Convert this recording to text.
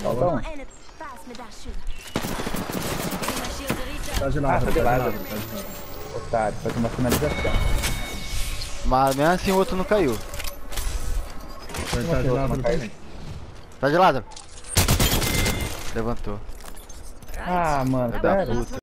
Então, um. Tá de lado, tá ah, de tá lado. otário, faz uma finalização. Mas mesmo assim o outro não caiu. Tá de lado Tá de lado. Levantou. Ah, mano, da puta.